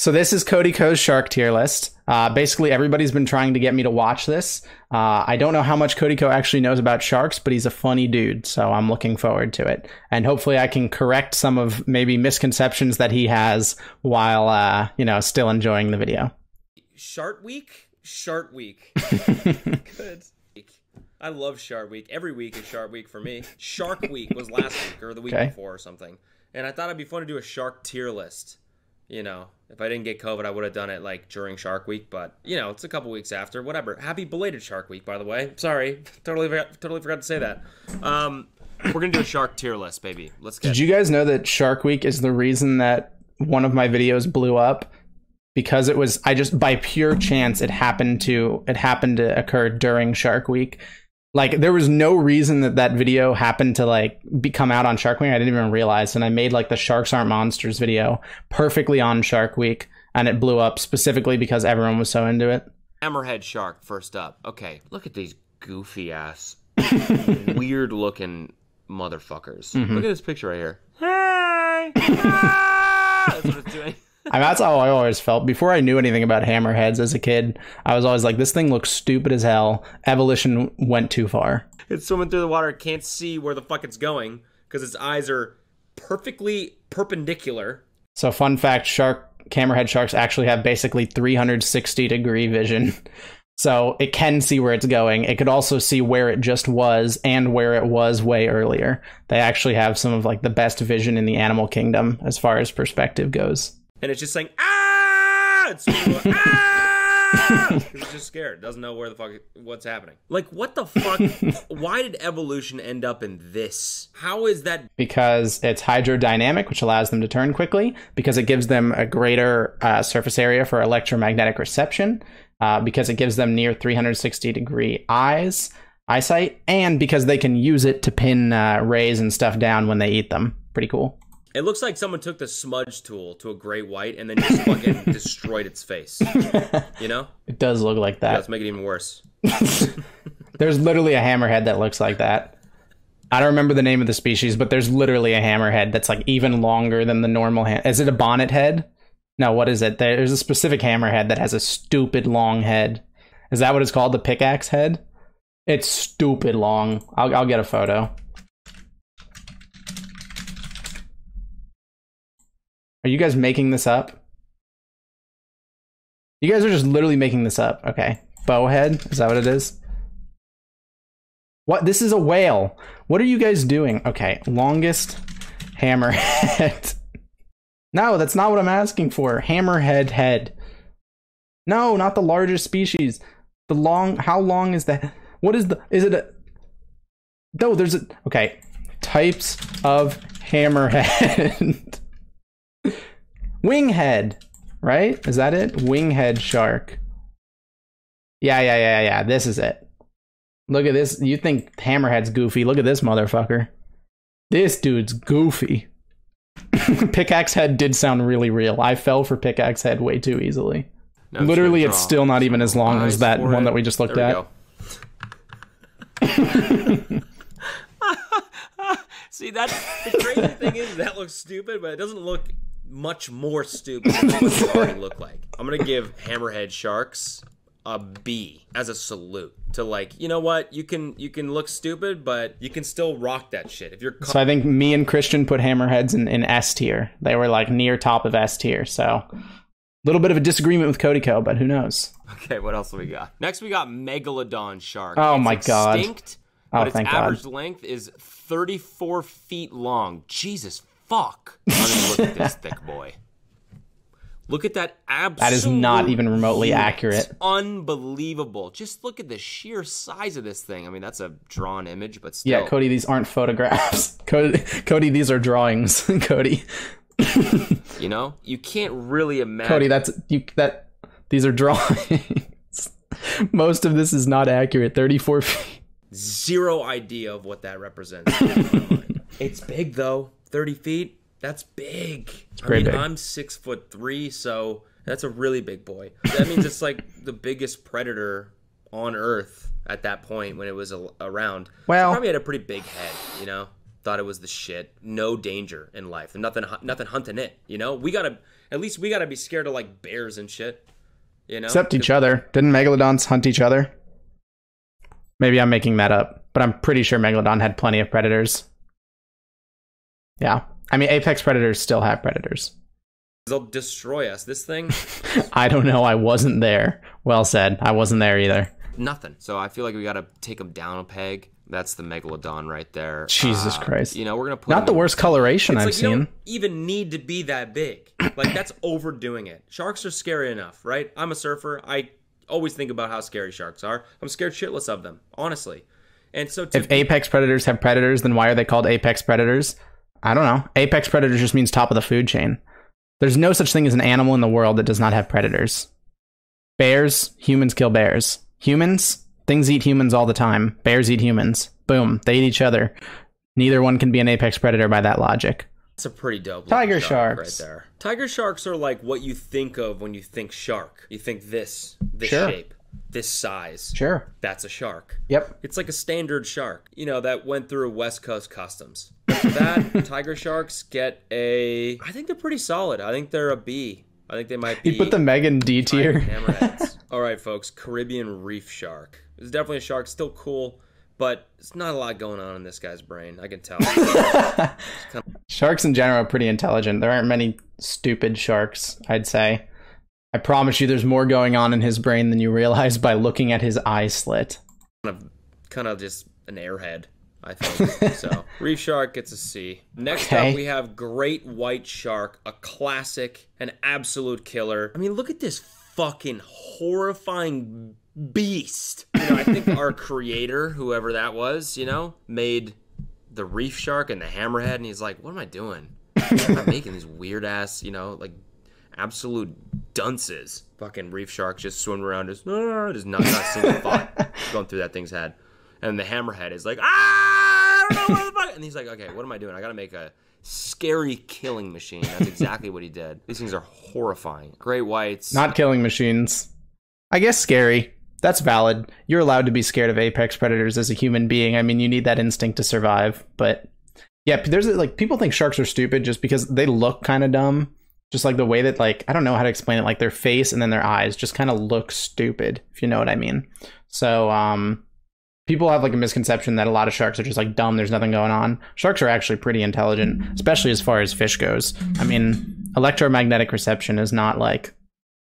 So this is Cody Ko's shark tier list. Uh, basically, everybody's been trying to get me to watch this. Uh, I don't know how much Cody Ko actually knows about sharks, but he's a funny dude, so I'm looking forward to it. And hopefully, I can correct some of maybe misconceptions that he has while uh, you know still enjoying the video. Shark Week, Shark Week. Good. I love Shark Week. Every week is Shark Week for me. Shark Week was last week or the week Okay. before or something. And I thought it'd be fun to do a shark tier list. You know, if I didn't get COVID, I would have done it like during Shark Week, but you know, it's a couple weeks after. Whatever. Happy belated Shark Week, by the way. Sorry, totally, forgot- totally forgot to say that. Um, we're gonna do a shark tier list, baby. Let's get. Did you guys know that Shark Week is the reason that one of my videos blew up? Because it was I just by pure chance it happened to it happened to occur during Shark Week. Like there was no reason that that video happened to like become out on Shark Week. I didn't even realize, and I made like the Sharks Aren't Monsters video perfectly on Shark Week, and it blew up specifically because everyone was so into it. Hammerhead shark first up. Okay, look at these goofy ass, weird looking motherfuckers. Mm-hmm. Look at this picture right here. Hey, ah! I mean, that's how I always felt. Before I knew anything about hammerheads as a kid, I was always like, this thing looks stupid as hell. Evolution went too far. It's swimming through the water. Can't see where the fuck it's going because its eyes are perfectly perpendicular. So, fun fact shark, hammerhead sharks actually have basically 360 degree vision. So, it can see where it's going. It could also see where it just was and where it was way earlier. They actually have some of like the best vision in the animal kingdom as far as perspective goes. And it's just saying ah! It's ah! 'Cause it's just scared. Doesn't know where the fuck what's happening. Like what the fuck? Why did evolution end up in this? How is that? Because it's hydrodynamic, which allows them to turn quickly, because it gives them a greater uh, surface area for electromagnetic reception, uh, because it gives them near 360 degree eyes, eyesight, and because they can use it to pin uh, rays and stuff down when they eat them. Pretty cool. It looks like someone took the smudge tool to a great white and then just fucking destroyed its face you know It does look like that. let's make it even worse There's literally a hammerhead that looks like that. I don't remember the name of the species, but there's literally a hammerhead that's like even longer than the normal hand. Is it a bonnet head? No, what is it? There's a specific hammerhead that has a stupid long head. Is that what it's called? The pickaxe head? It's stupid long. I'll, I'll get a photo. Are you guys making this up? You guys are just literally making this up. Okay. Bowhead? Is that what it is? What? This is a whale. What are you guys doing? Okay, longest hammerhead. no, that's not what I'm asking for. Hammerhead head. No, not the largest species. The long. How long is that? What is the? Is it a? No, there's a. Okay, types of hammerhead. Winghead, right? Is that it? Winghead shark. Yeah, yeah, yeah, yeah. This is it. Look at this. You think Hammerhead's goofy. Look at this motherfucker. This dude's goofy. Pickaxe Head did sound really real. I fell for Pickaxe Head way too easily. Now Literally, gonna it's still not even as long as that one it. that we just looked There we at. go. See that the crazy thing is that looks stupid, but it doesn't look much more stupid than what already look like. I'm gonna give Hammerhead Sharks a B as a salute to like, you know what? You can you can look stupid, but you can still rock that shit. If you're So I think me and Kristian put Hammerheads in, in S tier. They were like near top of S tier. So a little bit of a disagreement with Cody Ko, but who knows? Okay, what else do we got? Next, we got Megalodon shark. Oh It's my God. extinct, Oh, but its thank God. average length is 34 feet long. Jesus fuck! I mean, look at this thick boy. Look at that absolute. That is not even remotely unit. accurate. Unbelievable. Just look at the sheer size of this thing. I mean, that's a drawn image, but still. Yeah, Cody, these aren't photographs. Cody, Cody these are drawings. Cody, You know, you can't really imagine. Cody, that's you. That these are drawings. Most of this is not accurate. Thirty-four feet. zero idea of what that represents. in my mind. it's big though, thirty feet. That's big. I mean, big. I'm six foot three, so that's a really big boy. That means it's like the biggest predator on Earth at that point when it was a- around. Well- It probably had a pretty big head, you know. thought it was the shit. No danger in life. Nothing, nothing hunting it. You know, we gotta at least we gotta be scared of like bears and shit. You know, Except each other. Didn't megalodons hunt each other? Maybe I'm making that up, but I'm pretty sure megalodon had plenty of predators. Yeah, I mean apex predators still have predators. they'll destroy us. This thing, I don't know. I wasn't there. Well said. I wasn't there either. nothing. So I feel like we gotta take them down a peg. That's the megalodon right there. Jesus Uh, Christ. You know, we're gonna put Not the in- worst coloration It's I've like seen. don't even need to be that big. Like that's overdoing it. Sharks are scary enough, right? I'm a surfer. I always think about how scary sharks are. I'm scared shitless of them, honestly. And so to If apex predators have predators, then why are they called apex predators? I don't know. Apex predators just means top of the food chain. There's no such thing as an animal in the world that does not have predators. Bears, humans kill bears. Humans, things eat humans all the time. Bears eat humans. Boom, they eat each other. Neither one can be an apex predator by that logic. That's a pretty dope. Tiger shark sharks. right there. Tiger sharks are like what you think of when you think shark. You think this, this Sure. shape, this size. Sure. That's a shark. Yep. It's like a standard shark, you know, that went through West Coast customs. For that, tiger sharks get a. I think they're pretty solid. I think they're a B. I think they might be. You put the Megan D tier. Hammerheads. All right, folks. Caribbean reef shark. It's definitely a shark. Still cool, but it's not a lot going on in this guy's brain. I can tell. Sharks in general are pretty intelligent. There aren't many stupid sharks, I'd say. I promise you there's more going on in his brain than you realize by looking at his eye slit. kind of, kind of just an airhead. I think so. Reef shark gets a C. Next Okay. up, we have great white shark, a classic, an absolute killer. I mean, look at this fucking horrifying beast. You know, I think our creator, whoever that was, you know, made the reef shark and the hammerhead, and he's like, "What am I doing? I'm making these weird ass, you know, like absolute dunces. Fucking reef sharks just swimming around, just just not, not a single thought going through that thing's head. And the hammerhead is like, ah, What the fuck. And he's like, okay, what am I doing? I gotta make a scary killing machine. That's exactly what he did. These things are horrifying. Great whites. Not killing machines. I guess scary. That's valid. You're allowed to be scared of apex predators as a human being. I mean, you need that instinct to survive. But yeah, there's like people think sharks are stupid just because they look kind of dumb. Just like the way that like I don't know how to explain it. Like their face and then their eyes just kind of look stupid, if you know what I mean. So um, people have like a misconception that a lot of sharks are just like dumb. There's nothing going on. Sharks are actually pretty intelligent, especially as far as fish goes. I mean, electromagnetic reception is not like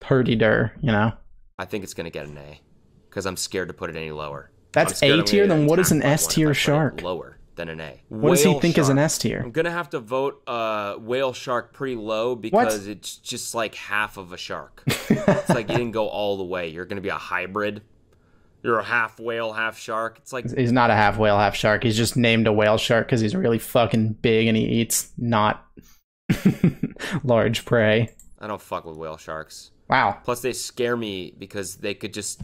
purdy dur. you know. I think it's gonna get an A because I'm scared to put it any lower. That's A tier, then what is an S tier I put it shark? Lower than an A. What does he Whale think is an. S tier? I'm gonna have to vote uh, whale shark pretty low because it's just like half of a shark. it's like you didn't go all the way. You're gonna be a hybrid. You're a half whale, half shark. It's like He's not a half whale, half shark. He's just named a whale shark because he's really fucking big and he eats not large prey. I don't fuck with whale sharks. Wow. Plus, they scare me because they could just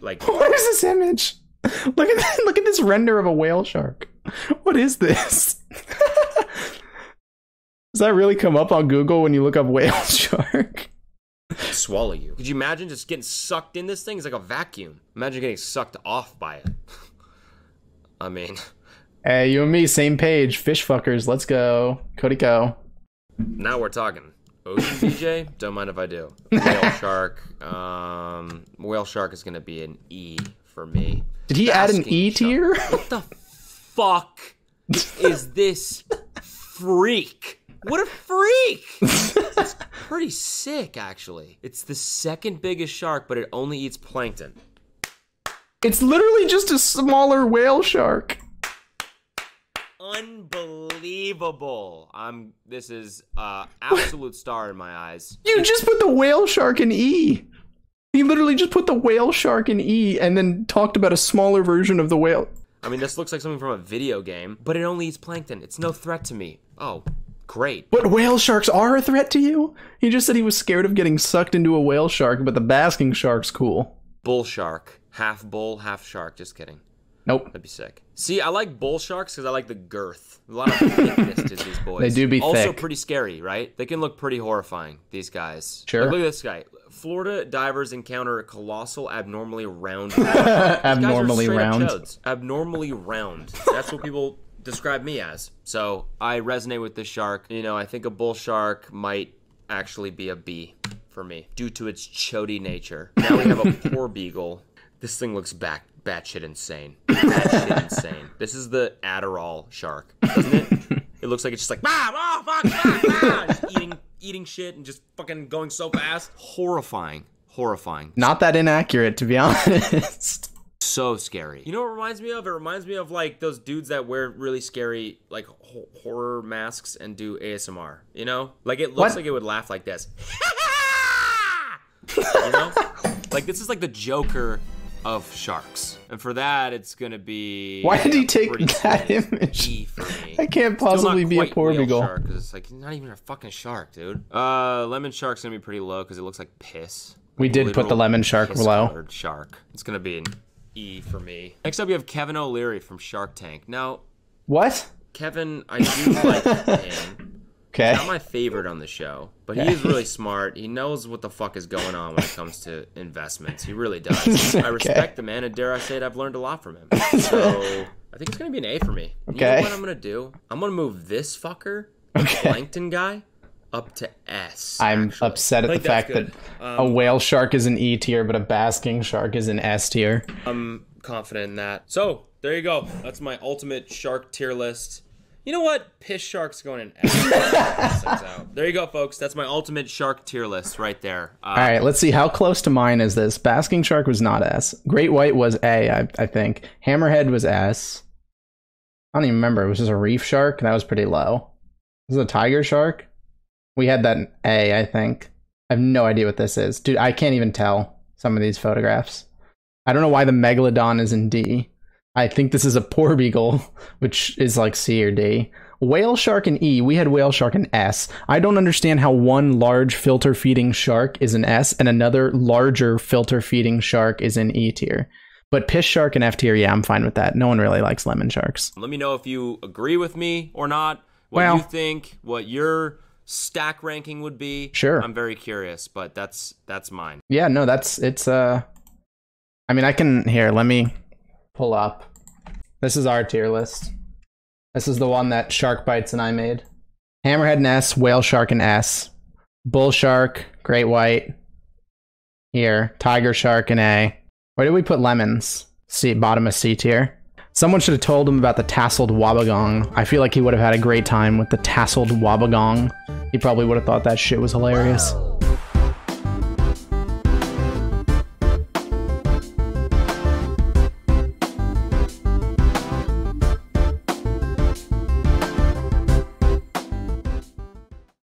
like What is this image? Look at look at this render of a whale shark. What is this? Does that really come up on Google when you look up whale shark? Swallow you. Could you imagine just getting sucked in this thing? It's like a vacuum. Imagine getting sucked off by it. I mean, Hey, you and me, same page. Fish fuckers. Let's go. Cody, go. now we're talking. Ocean DJ? Don't mind if I do. Whale shark. Um, whale shark is gonna be an E for me. Did he add an E tier? What the fuck is this freak? What a freak! It's pretty sick, actually. It's the second biggest shark, but it only eats plankton. It's literally just a smaller whale shark. Unbelievable. I'm. This is uh absolute star in my eyes. You just put the whale shark in E. He literally just put the whale shark in E and then talked about a smaller version of the whale. I mean, this looks like something from a video game, but it only eats plankton. It's no threat to me. Oh, great. But whale sharks are a threat to you? He just said he was scared of getting sucked into a whale shark, but the basking shark's cool. Bull shark. Half bull, half shark. Just kidding. Nope. That'd be sick. See, I like bull sharks because I like the girth. A lot of thickness to these boys. They do be also thick. pretty scary, right? They can look pretty horrifying. These guys. Sure. Like, look at this guy. Florida divers encounter a colossal, abnormally round. whale shark. These guys are Abnormally round. Abnormally round. That's what people describe me as. So I resonate with this shark. You know, I think a bull shark might actually be a B for me due to its chody nature. Now we have a porbeagle. This thing looks back batshit insane. Batshit insane. This is the Adderall shark, doesn't it? It looks like it's just like ah, oh, fuck, fuck, ah, just eating eating shit and just fucking going so fast. Horrifying. Horrifying. Not that inaccurate, to be honest. So scary. You know what it reminds me of? It reminds me of like those dudes that wear really scary like ho- horror masks and do ASMR. You know, like it looks What? like it would laugh like this. you know, like this is like the Joker of sharks, and for that it's gonna be. Why did he take that image? For me. I can't possibly be a quite poor whale beagle. Shark, 'cause it's like he's not even a fucking shark, dude. Uh, lemon shark's gonna be pretty low because it looks like piss. We Like did put the lemon shark low. piss-colored Shark. It's gonna be an E for me. Next up, we have Kevin O'Leary from Shark Tank. Now, What? Kevin, I do like him. Okay. Not my favorite on the show, but he is really smart. He knows what the fuck is going on when it comes to investments. He really does. I Okay. respect the man, and dare I say it, I've learned a lot from him. So I think it's gonna be an A for me. You Okay. know what I'm gonna do? I'm gonna move this fucker, Okay. Plankton guy, up to S. I'm actually. upset at the think that's fact that. Um, a whale shark is an E tier, but a basking shark is an S tier. I'm confident in that. So there you go. That's my ultimate shark tier list. You know what? Piss sharks going in. F. This thing's out. There you go, folks. That's my ultimate shark tier list right there. Uh, All right, let's see how close to mine is this. Basking shark was not S. Great white was A, I, I think. Hammerhead was S. I don't even remember. It was just a reef shark. That was pretty low. This is a tiger shark. We had that in A, I think. I have no idea what this is, dude. I can't even tell some of these photographs. I don't know why the megalodon is in D. I think this is a porbeagle, which is like C or D. Whale shark in E. We had whale shark in S. I don't understand how one large filter feeding shark is an S and another larger filter feeding shark is in E tier. But piss shark and F tier, yeah, I'm fine with that. No one really likes lemon sharks. Let me know if you agree with me or not. What Well- you think? What your stack ranking would be? Sure. I'm very curious, but that's that's mine. Yeah, no, that's it's uh I mean I can here, let me pull up. This is our tier list. This is the one that Shark Bytes and I made. Hammerhead and S, Whale Shark and S. Bull Shark, Great White. Here, Tiger Shark and A. Where did we put lemons? C bottom of C tier. Someone should have told him about the tasseled wobbegong. I feel like he would have had a great time with the tasseled wobbegong. He probably would have thought that shit was hilarious.